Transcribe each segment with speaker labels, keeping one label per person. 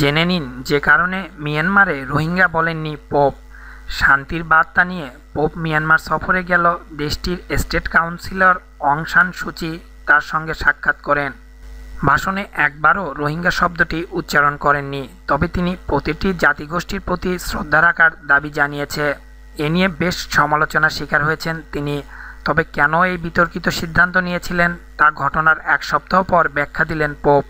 Speaker 1: জেনে নিন, যে কারণে মিয়ানমারে রোহিঙ্গা বলেননি পোপ। শান্তির বার্তা নিয়ে পোপ মিয়ানমার সফরে গেল দেশটির স্টেট কাউন্সিলর অং সান সুচি তার সঙ্গে সাক্ষাৎ করেন। ভাষণে একবারও রোহিঙ্গা শব্দটি উচ্চারণ করেননি, তবে তিনি প্রতিটি জাতিগোষ্ঠীর প্রতি শ্রদ্ধা রাখার দাবি জানিয়েছে। এ নিয়ে বেশ সমালোচনার শিকার হয়েছেন তিনি। তবে কেন এই বিতর্কিত সিদ্ধান্ত নিয়েছিলেন, তা ঘটনার এক সপ্তাহ পর ব্যাখ্যা দিলেন পোপ।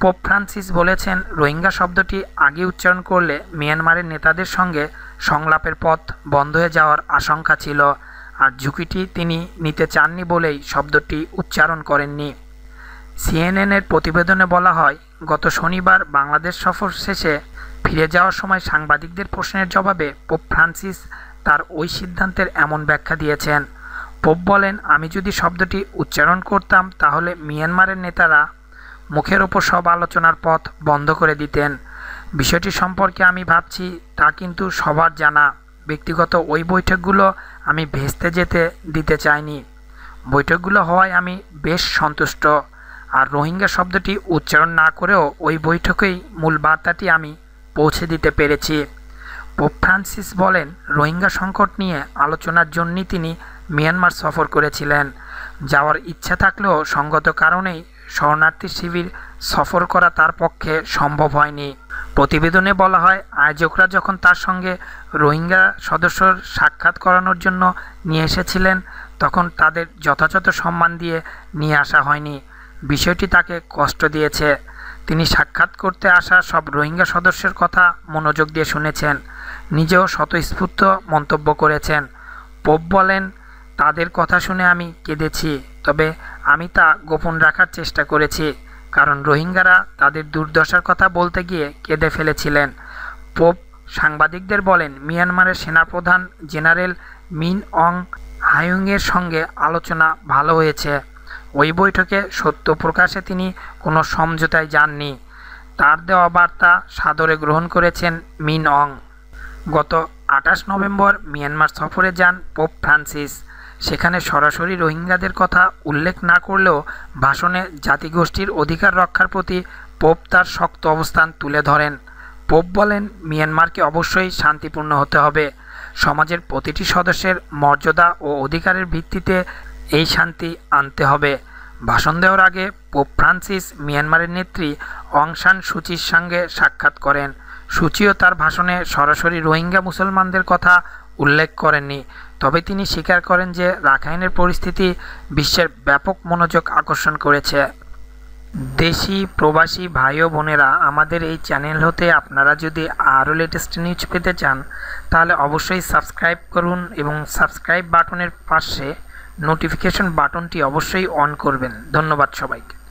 Speaker 1: পোপ ফ্রান্সিস বলেছেন, রোহিঙ্গা শব্দটি আগে উচ্চারণ করলে মিয়ানমারের নেতাদের সঙ্গে সংলাপের পথ বন্ধ হয়ে যাওয়ার আশঙ্কা ছিল। আর ঝুঁকিটি তিনি নিতে চাননি বলেই শব্দটি উচ্চারণ করেননি। সিএনএনের প্রতিবেদনে বলা হয়, গত শনিবার বাংলাদেশ সফর শেষে ফিরে যাওয়ার সময় সাংবাদিকদের প্রশ্নের জবাবে পোপ ফ্রান্সিস তার ওই সিদ্ধান্তের এমন ব্যাখ্যা দিয়েছেন। পোপ বলেন, আমি যদি শব্দটি উচ্চারণ করতাম, তাহলে মিয়ানমারের নেতারা মুখের ওপর সব আলোচনার পথ বন্ধ করে দিতেন। বিষয়টি সম্পর্কে আমি ভাবছি, তা কিন্তু সবার জানা। ব্যক্তিগত ওই বৈঠকগুলো আমি ভেস্তে যেতে দিতে চাইনি। বৈঠকগুলো হওয়ায় আমি বেশ সন্তুষ্ট। আর রোহিঙ্গা শব্দটি উচ্চারণ না করেও ওই বৈঠকেই মূল বার্তাটি আমি পৌঁছে দিতে পেরেছি। পোপ ফ্রান্সিস বলেন, রোহিঙ্গা সংকট নিয়ে আলোচনার জন্যই তিনি মিয়ানমার সফর করেছিলেন। যাওয়ার ইচ্ছা থাকলেও সঙ্গত কারণেই শরণার্থী শিবির সফর করা তার পক্ষে সম্ভব হয়নি। প্রতিবেদনে বলা হয়, আয়োজকরা যখন তার সঙ্গে রোহিঙ্গা সদস্যর সাক্ষাৎ করানোর জন্য নিয়ে এসেছিলেন, তখন তাদের যথাযথ সম্মান দিয়ে নিয়ে আসা হয়নি। বিষয়টি তাকে কষ্ট দিয়েছে। তিনি সাক্ষাৎ করতে আসা সব রোহিঙ্গা সদস্যের কথা মনোযোগ দিয়ে শুনেছেন, নিজেও স্বতঃস্ফূর্ত মন্তব্য করেছেন। পোপ বলেন, তাদের কথা শুনে আমি কেঁদেছি, তবে আমি তা গোপন রাখার চেষ্টা করেছি, কারণ রোহিঙ্গারা তাদের দুর্দশার কথা বলতে গিয়ে কেঁদে ফেলেছিলেন। পোপ সাংবাদিকদের বলেন, মিয়ানমারের সেনাপ্রধান জেনারেল মিন অং হায়ুংয়ের সঙ্গে আলোচনা ভালো হয়েছে। ওই বৈঠকে সত্য প্রকাশে তিনি কোনো সমঝোতায় যাননি। তার দেওয়া বার্তা সাদরে গ্রহণ করেছেন মিন অং। গত আঠাশ নভেম্বর মিয়ানমার সফরে যান পোপ ফ্রান্সিস। সেখানে সরাসরি রোহিঙ্গাদের কথা উল্লেখ না করলেও ভাষণে জাতিগোষ্ঠীর অধিকার রক্ষার প্রতি পোপ তার শক্ত অবস্থান তুলে ধরেন। পোপ বলেন, মিয়ানমারকে অবশ্যই শান্তিপূর্ণ হতে হবে। সমাজের প্রতিটি সদস্যের মর্যাদা ও অধিকারের ভিত্তিতে এই শান্তি আনতে হবে। ভাষণ দেওয়ার আগে পোপ ফ্রান্সিস মিয়ানমারের নেত্রী অং সান সুচির সঙ্গে সাক্ষাৎ করেন। সুচিও তার ভাষণে সরাসরি রোহিঙ্গা মুসলমানদের কথা উল্লেখ করেননি। তবে তিনি স্বীকার করেন যে রাখাইনের পরিস্থিতি বিশ্বের ব্যাপক মনোযোগ আকর্ষণ করেছে। দেশি, প্রবাসী ভাই ও বোনেরা, আমাদের এই চ্যানেল হতে আপনারা যদি আরও লেটেস্ট নিউজ পেতে চান, তাহলে অবশ্যই সাবস্ক্রাইব করুন এবং সাবস্ক্রাইব বাটনের পাশে নোটিফিকেশন বাটনটি অবশ্যই অন করবেন। ধন্যবাদ সবাইকে।